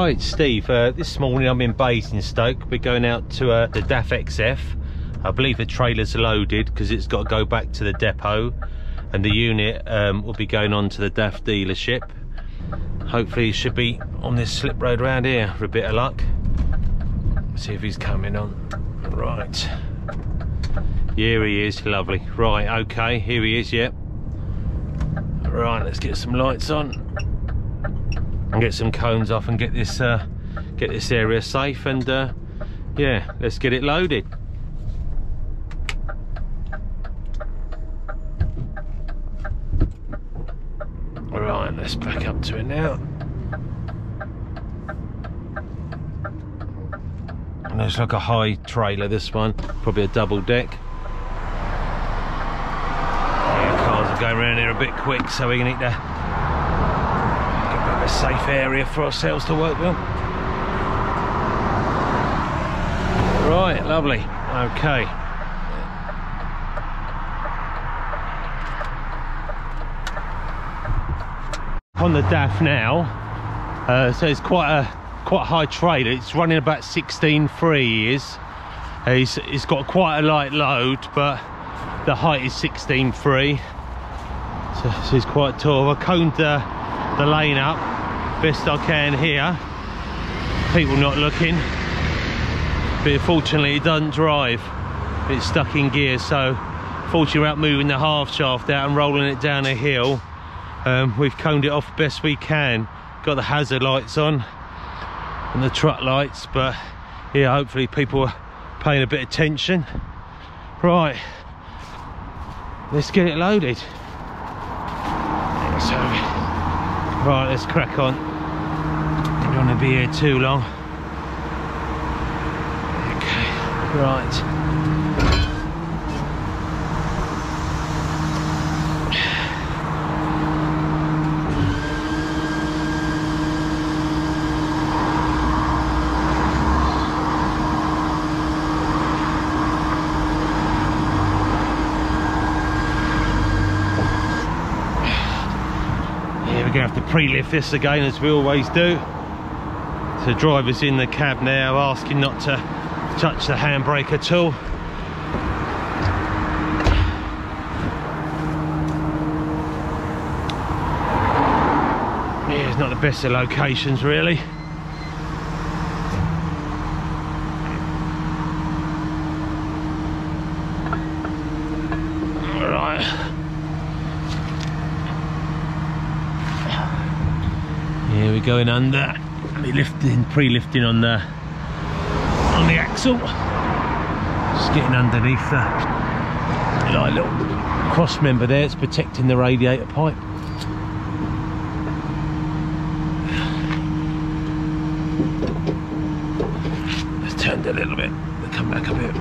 Hi, it's Steve. Uh, this morning I'm in Basingstoke. We're going out to uh, the DAF XF. I believe the trailer's loaded because it's got to go back to the depot and the unit um, will be going on to the DAF dealership. Hopefully should be on this slip road around here for a bit of luck. See if he's coming on. Right. Here he is, lovely. Right, okay, here he is, yep. Right, let's get some lights on and get some cones off and get this uh, get this area safe and uh, yeah, let's get it loaded. all right let's back up to it now. And it's like a high trailer, this one, probably a double deck. Yeah, cars are going around here a bit quick, so we're gonna need to get a bit of a safe area for ourselves to work with. Right, lovely. Okay. On the DAF now, uh, so it's quite a quite a high trailer. It's running about 16.3 years. Uh, it's, it's got quite a light load, but the height is 16.3. So, so it's quite tall. I coned the, the lane up best I can here. People not looking. But unfortunately it doesn't drive. It's stuck in gear, so fortunately we're without moving the half shaft out and rolling it down a hill, um, we've coned it off best we can. Got the hazard lights on and the truck lights but yeah hopefully people are paying a bit of attention right let's get it loaded so right let's crack on to be here too long. Okay right. We're gonna have to pre-lift this again as we always do so driver's in the cab now asking not to touch the handbrake at all yeah it's not the best of locations really Right. Here we're going under. Lifting, pre-lifting on the on the axle. Just getting underneath the like little cross member there. It's protecting the radiator pipe. It's turned a little bit. Come back a bit.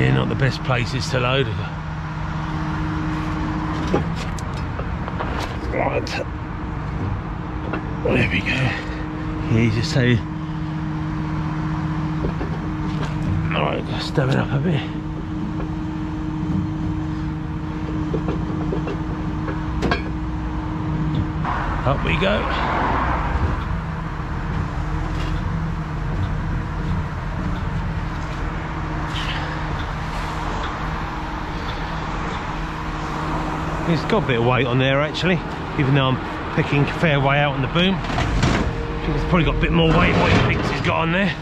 Yeah, not the best places to load. Right. There we go. Here you just say. Alright, just stab it up a bit. Up we go. It's got a bit of weight on there actually, even though I'm picking fair way out on the boom. I think it's probably got a bit more weight than what he thinks he's got on there.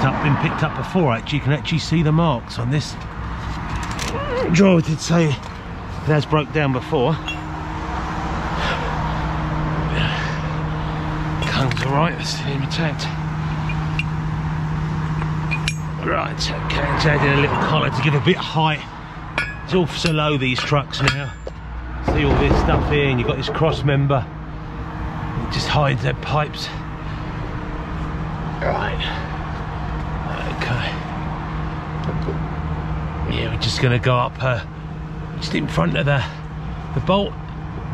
Picked up, been picked up before actually. You can actually see the marks on this. Driver did say it has broke down before. Cone's alright, let's see him. Right, okay, it's adding a little collar to give a bit of height. It's all so low these trucks now. See all this stuff here and you've got this cross member. It just hides their pipes. Right. Okay. Just gonna go up uh, just in front of the the bolt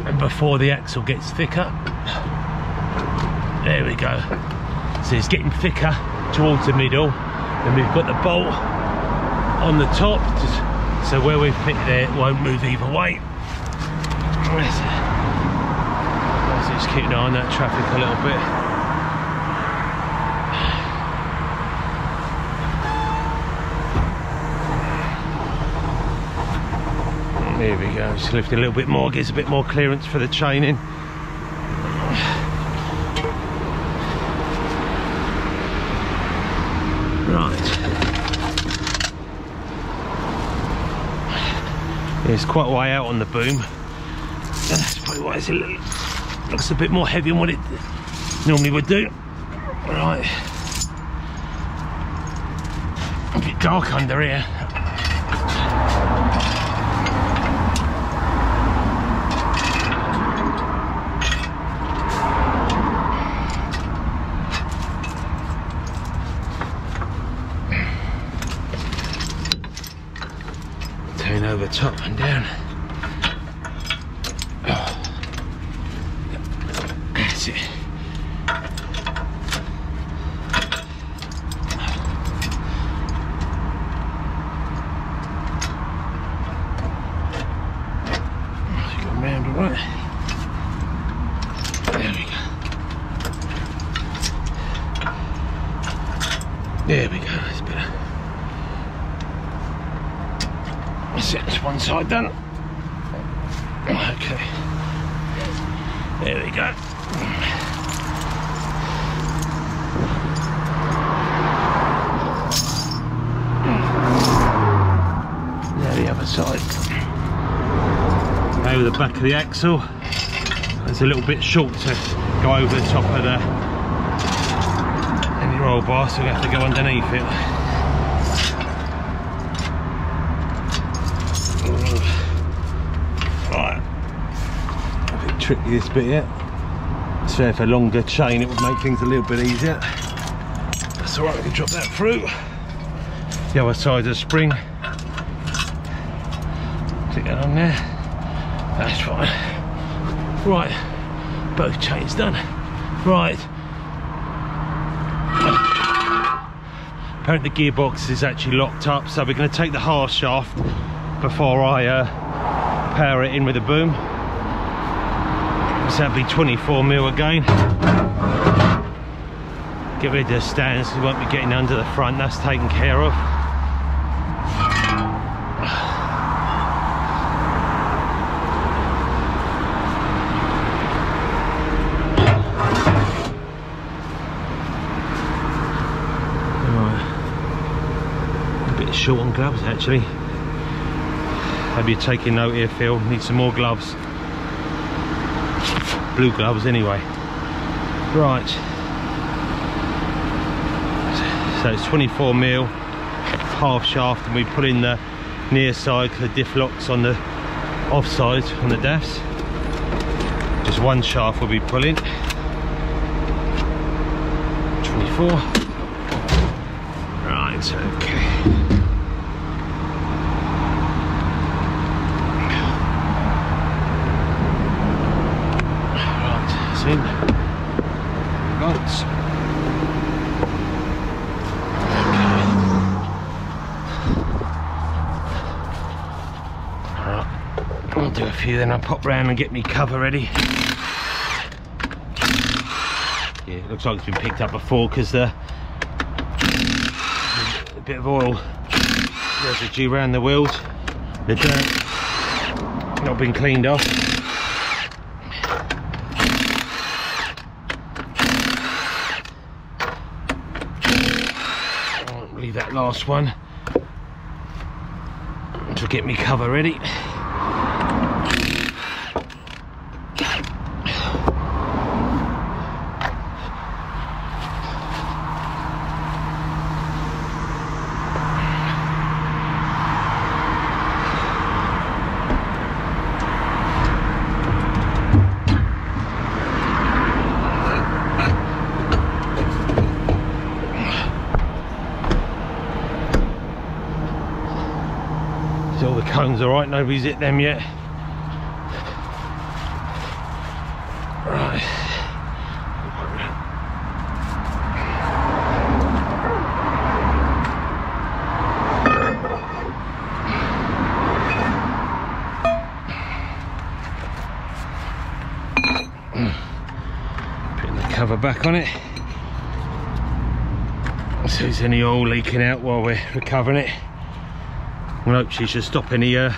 and before the axle gets thicker. There we go. So it's getting thicker towards the middle. and we've got the bolt on the top, just, so where we fit there, it won't move either way. Let's just keep an eye on that traffic a little bit. There we go, just lift a little bit more, gives a bit more clearance for the chaining. Right. It's quite a way out on the boom. That's probably why it's a little, looks a bit more heavy than what it normally would do. Right. A bit dark under here. Turn over top and down. Oh. That's it. Go round all right. There we go. There we go, that's better. That's it, that's one side done. Okay. There we go. Now the other side. Over the back of the axle. It's a little bit short to go over the top of the anti-roll bar, so we have to go underneath it. Right. A bit tricky this bit here. So if a longer chain it would make things a little bit easier. That's alright, we can drop that through. The other side of the spring. Stick that on there. That's fine. Right, both chains done. Right. Apparently the gearbox is actually locked up, so we're going to take the half shaft before I uh, power it in with the boom. Be 24 mil again. Get rid of the stands, we won't be getting under the front, that's taken care of. Right. A bit short on gloves actually. Maybe you're taking note here, Phil. Need some more gloves. Blue gloves, anyway. Right. So it's 24 mil, half shaft, and we put in the near side the diff locks on the offside on the DAFs. Just one shaft will be pulling. 24. Right, okay. Right, it's in. I'll do a few then I'll pop round and get me cover ready. Yeah, it looks like it's been picked up before because the uh, a bit of oil residue around the wheels. The dirt not been cleaned off. leave that last one to get me cover ready. all the cones all right? Nobody's hit them yet. Right. Putting the cover back on it. So there's any oil leaking out while we're recovering it I hope she should stop any uh,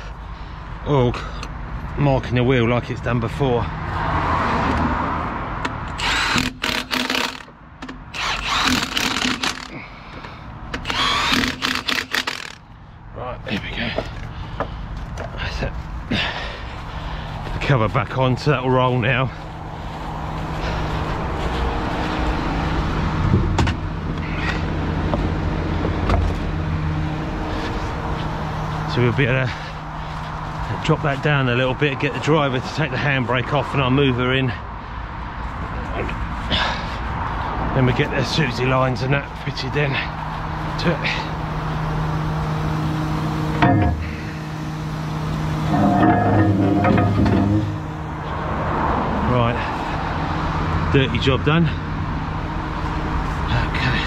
oil marking the wheel like it's done before. Right, there we go. That's it. The cover back on so that'll roll now. So we'll be able to drop that down a little bit get the driver to take the handbrake off and I'll move her in. Then we get the Susie lines and that fitted in to it. Right. Dirty job done. Okay.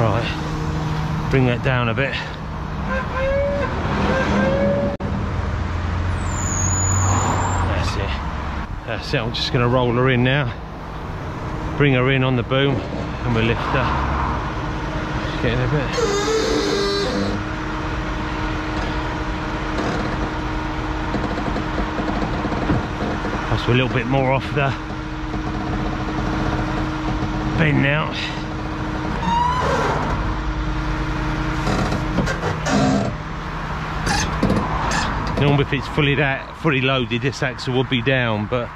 Right. Bring that down a bit That's it. That's it. I'm just going to roll her in now. Bring her in on the boom and we'll lift her. She's getting a bit. A little bit more off the bend now. Normally if it's fully that fully loaded this axle would be down but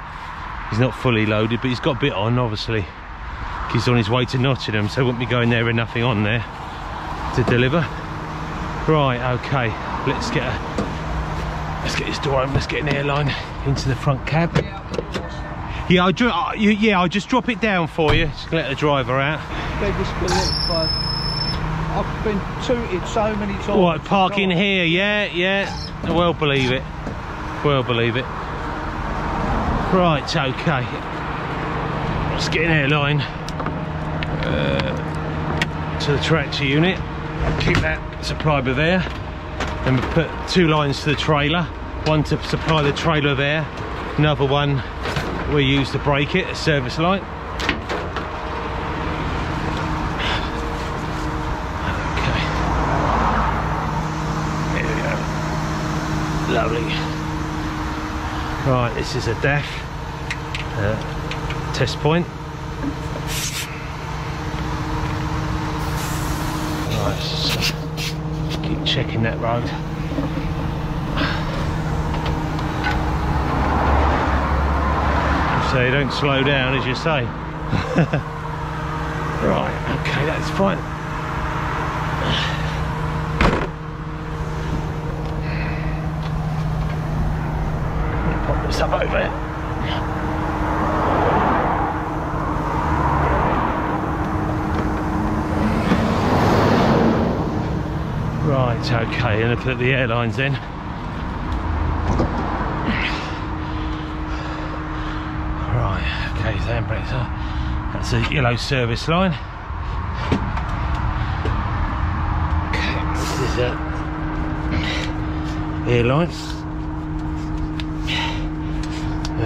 he's not fully loaded but he's got a bit on obviously. He's on his way to Nottingham so wouldn't be going there with nothing on there to deliver. Right okay. Let's get a let's get this door open. Let's get an airline into the front cab. Yeah I'll, uh, you, yeah, I'll just drop it down for you. Just let the driver out. They just but I've been tooted so many times. what parking here? Yeah yeah. I well believe it. Well believe it right okay. Let's get an airline uh, to the tractor unit. Keep that supplied with air. Then put two lines to the trailer. One to supply the trailer of air. Another one we use to brake it a service light. Okay. There we go. Lovely right this is a dash uh, test point. Right so keep checking that road. So you don't slow down as you say. Right okay that's fine Right, okay, and look at the airlines in. Right, okay, so handbrakes. Uh, that's a yellow service line. Okay, this is uh, a airline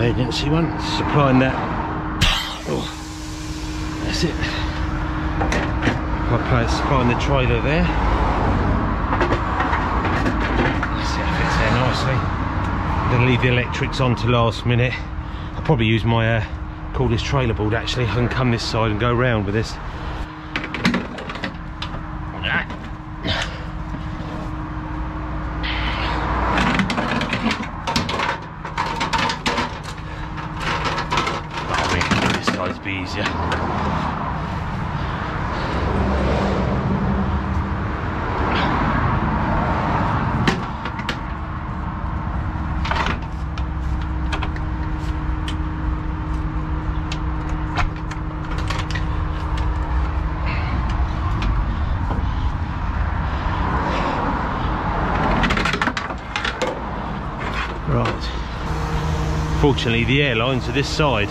agency one. Supplying that. Oh that's it. My place supplying the trailer there. That's it fits there nicely. Gonna leave the electrics on to last minute. I'll probably use my uh, call this trailer board actually. I can come this side and go round with this I mean, this side's be easier. Right. Fortunately, the airlines are this side,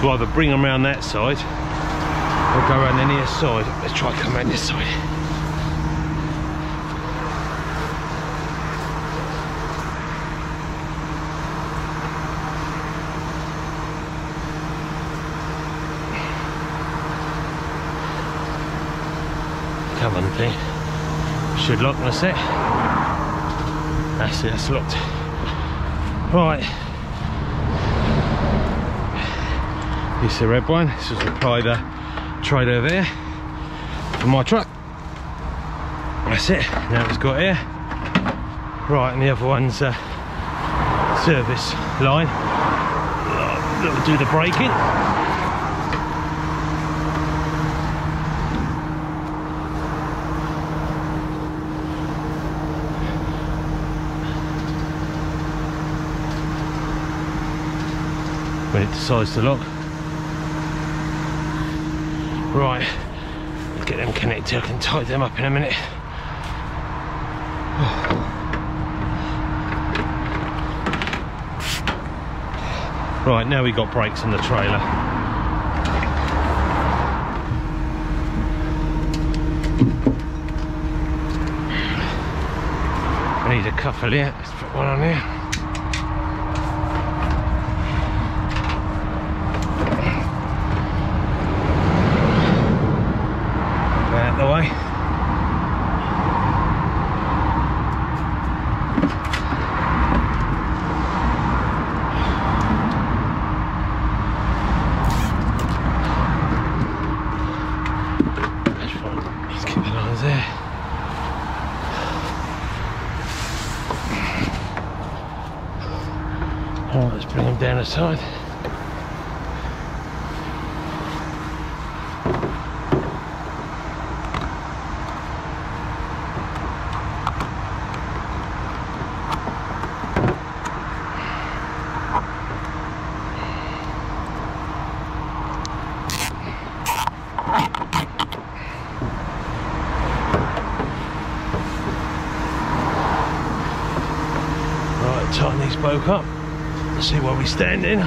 to either bring them around that side or go around the near side. Let's try come around this side. Come on, thing. Should lock a sec. That's it, that's locked. Right. This is the red one. This is the Prida trade over there for my truck. That's it. Now it's got here. Right, and the other one's uh, service line. That'll do the braking. when it decides to lock. Right, let's get them connected. I can tighten them up in a minute. Right, now we've got brakes on the trailer. I need a couple here. Let's put one on here. out the way. That's fine. Let's keep the lines there. Alright, the side. Right, tighten these both up. See where we stand in.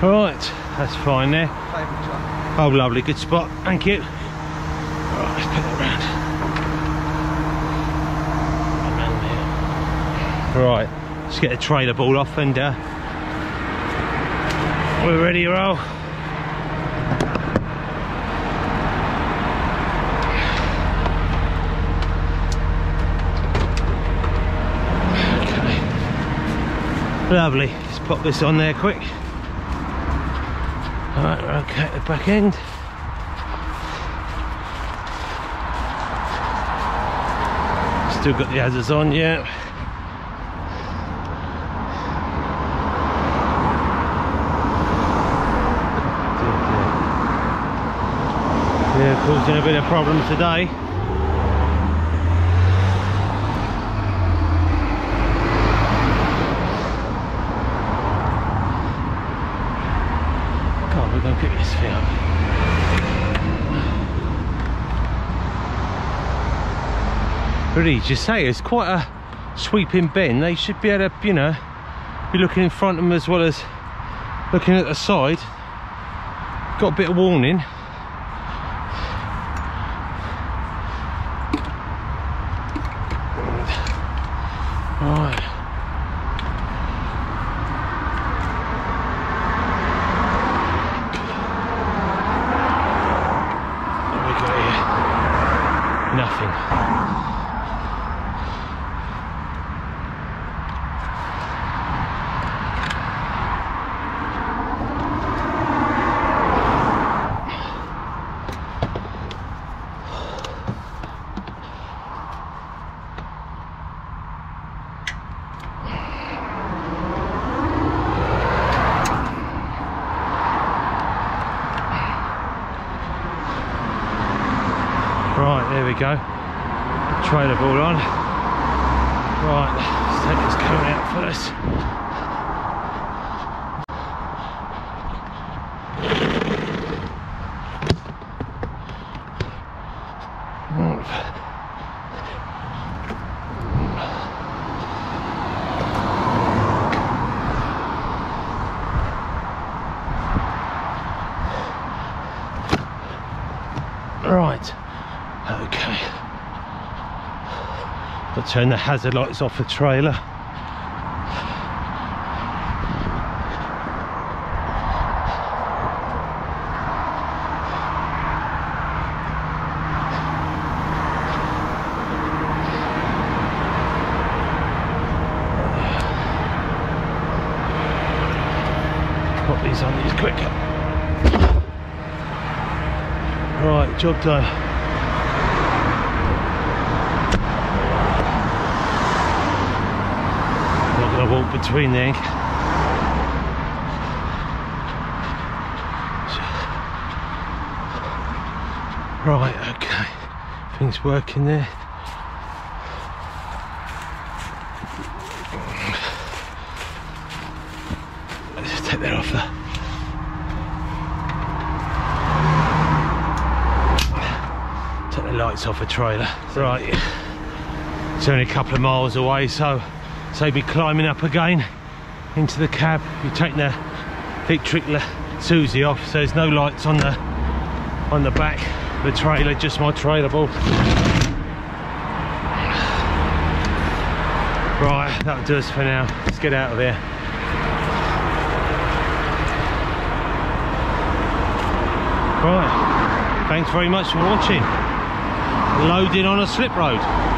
Right, that's fine there. Oh, lovely, good spot. Thank you. Right, let's put that round. Right. Right, let's get the trailer board off and uh, we're ready to roll. Lovely. Let's pop this on there quick. Alright, we're okay at the back end. Still got the hazards on, yeah. Yeah, causing a bit of problem today. Look at this thing. Really, just say it's quite a sweeping bend. They should be able to, you know, be looking in front of them as well as looking at the side. Got a bit of warning. Right. What we got here? Nothing. Right, there we go. Trailer board on. Right, let's take this cone out first. Right, okay. Got to turn the hazard lights off the trailer. Put these on these quicker. Right, job done. Not gonna walk between the ink. Right, okay. Things working there. Let's just take that off there. Take the lights off the trailer. Right, it's only a couple of miles away, so so be climbing up again into the cab. You take the Victric Susie off, so there's no lights on the on the back of the trailer, just my trailer board. Right, that'll do us for now. Let's get out of here. Right, thanks very much for watching. Loading on a slip road.